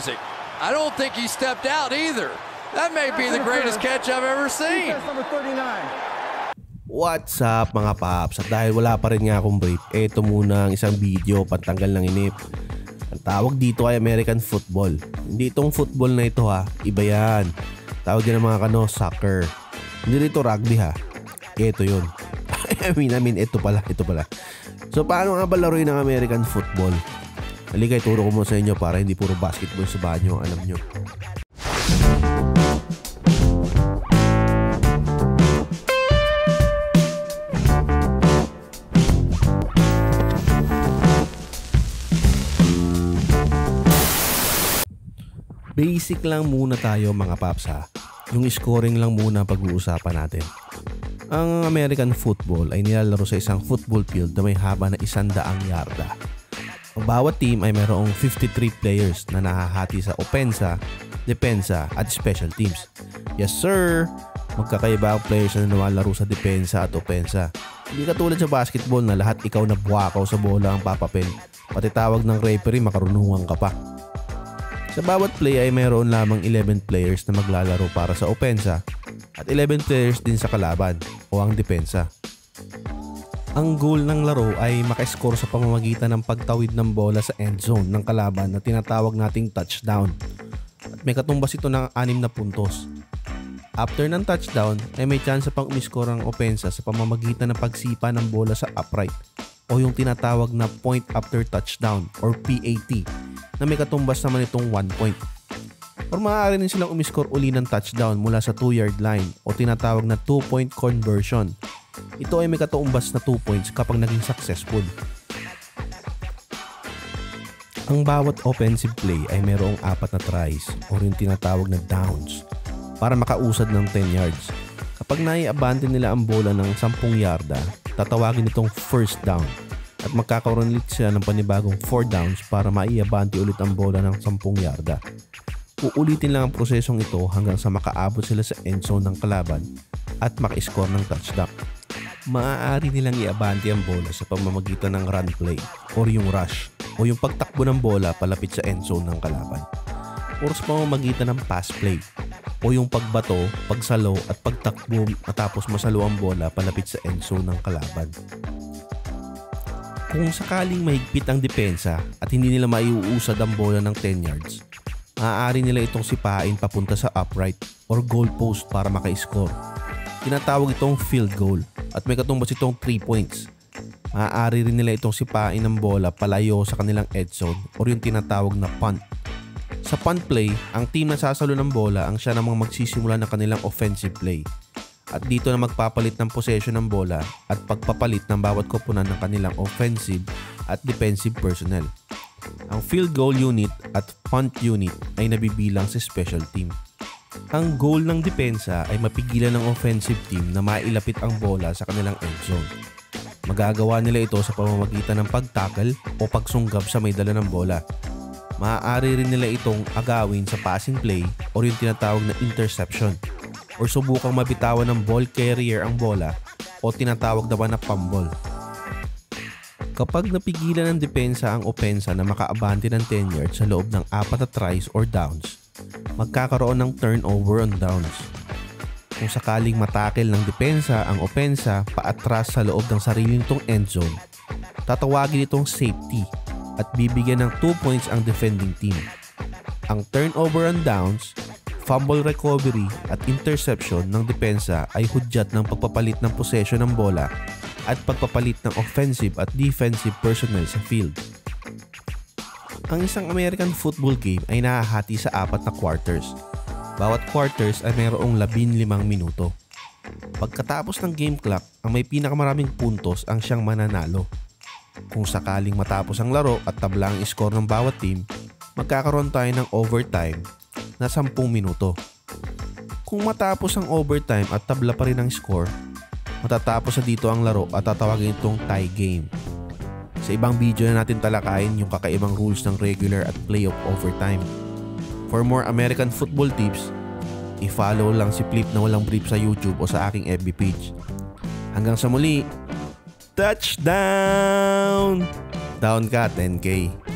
I don't think he stepped out either. That may be the greatest catch I've ever seen. number 39. What's up mga paps? At dahil wala pa rin nga akong brief, eto muna ang isang video pantanggal ng inip. Ang tawag dito ay American football. Hindi itong football na ito ha, iba yan. Tawag yan ng mga kano, soccer. Hindi rito rugby ha. Ito yun. I mean, I mean, ito pala, ito pala. So paano nga ba laruin ng American football? Halika, ituro ko muna sa inyo para hindi puro basketball sa banyo alam nyo. Basic lang muna tayo mga paps ha. Yung scoring lang muna pag-uusapan natin. Ang American football ay nilalaro sa isang football field na may haba na isandaang yarda. Ang bawat team ay mayroong 53 players na nahahati sa opensa, depensa at special teams. Yes sir! Magkakaiba ang players na lumalaro sa depensa at opensa. Hindi katulad sa basketball na lahat ikaw na buwakaw sa bola ang papapel. Pati tawag ng referee makarunungan ka pa. Sa bawat play ay mayroon lamang 11 players na maglalaro para sa opensa at 11 players din sa kalaban o ang depensa. Ang goal ng laro ay makascore sa pamamagitan ng pagtawid ng bola sa end zone ng kalaban na tinatawag nating touchdown. At may katumbas ito ng 6 na puntos. After ng touchdown ay may chance pang umiscore ang opensa sa pamamagitan ng pagsipa ng bola sa upright o yung tinatawag na point after touchdown or PAT na may katumbas naman itong 1 point. Or maaari din silang umiscore uli ng touchdown mula sa 2-yard line o tinatawag na 2-point conversion. Ito ay may katumbas na 2 points kapag naging successful. Ang bawat offensive play ay mayroong apat na tries o yung tinatawag na downs para makausad ng 10 yards. Kapag nai-abandon nila ang bola ng 10 yarda, tatawagin itong first down at magkakaroon ulit sila ng panibagong 4 downs para maiabante ulit ang bola ng 10 yarda. Uulitin lang ang prosesong ito hanggang sa makaabot sila sa end zone ng kalaban at maka-score ng touchdown. Maaari nilang iabante ang bola sa pamamagitan ng run play or yung rush o yung pagtakbo ng bola palapit sa end zone ng kalaban or sa pamamagitan ng pass play o yung pagbato, pagsalo at pagtakbo matapos masalo ang bola palapit sa end zone ng kalaban. Kung sakaling mahigpit ang depensa at hindi nila maiuusad ang bola ng 10 yards, maaari nila itong sipain papunta sa upright or goal post para maka-score. Tinatawag itong field goal at may katumbas itong 3 points. Maaari rin nila itong sipain ng bola palayo sa kanilang end zone or yung tinatawag na punt. Sa punt play, ang team na sasalo ng bola ang siya namang magsisimula ng kanilang offensive play. At dito na magpapalit ng possession ng bola at pagpapalit ng bawat koponan ng kanilang offensive at defensive personnel. Ang field goal unit at punt unit ay nabibilang sa special team. Ang goal ng depensa ay mapigilan ng offensive team na mailapit ang bola sa kanilang end zone. Magagawa nila ito sa pamamagitan ng pagtackle o pagsunggab sa may dala ng bola. Maaari rin nila itong agawin sa passing play o yung tinatawag na interception or subukang mabitawan ng ball carrier ang bola o tinatawag naman na fumble. Kapag napigilan ng depensa ang opensa na makaabante ng 10 yards sa loob ng apat na tries or downs, magkakaroon ng turnover on downs. Kung sakaling matakil ng depensa ang opensa paatras sa loob ng sarili nitong end zone, tatawagin itong safety at bibigyan ng 2 points ang defending team. Ang turnover on downs, fumble recovery at interception ng depensa ay hudyat ng pagpapalit ng possession ng bola at pagpapalit ng offensive at defensive personnel sa field. Ang isang American football game ay nahahati sa apat na quarters. Bawat quarters ay mayroong 15 minuto. Pagkatapos ng game clock, ang may pinakamaraming puntos ang siyang mananalo. Kung sakaling matapos ang laro at tabla ang score ng bawat team, magkakaroon tayo ng overtime na 10 minuto. Kung matapos ang overtime at tabla pa rin ang score, matatapos na dito ang laro at tatawagin itong tie game. Sa ibang video na natin talakayin yung kakaibang rules ng regular at playoff overtime. For more American football tips, i-follow lang si Flip na walang brief sa YouTube o sa aking FB page. Hanggang sa muli, touchdown! Down ka 10k.